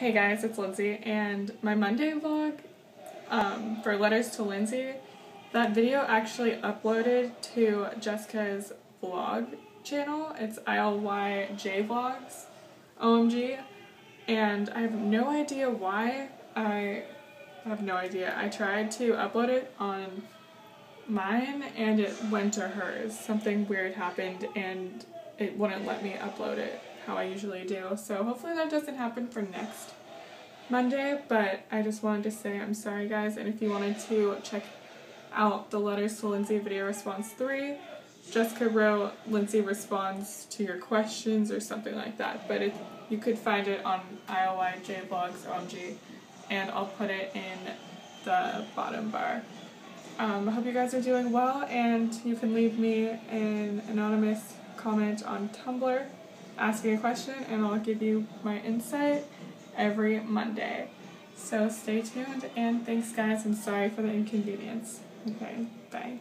Hey guys, it's Lindsay, and my Monday vlog um, for Letters to Lindsay, that video actually uploaded to Jessica's vlog channel. It's ILYJ Vlogs, OMG, and I have no idea why. I have no idea. I tried to upload it on mine and it went to hers. Something weird happened and it wouldn't let me upload it how I usually do. So hopefully that doesn't happen for next Monday, but I just wanted to say I'm sorry guys, and if you wanted to check out the Letters to Lindsay video response 3, Jessica wrote Lindsay responds to your questions or something like that, but it, you could find it on ILYJ Vlogs OMG, and I'll put it in the bottom bar. Um, I hope you guys are doing well, and you can leave me an anonymous comment on Tumblr asking a question, and I'll give you my insight every Monday. So stay tuned, and thanks, guys, and sorry for the inconvenience. Okay, bye.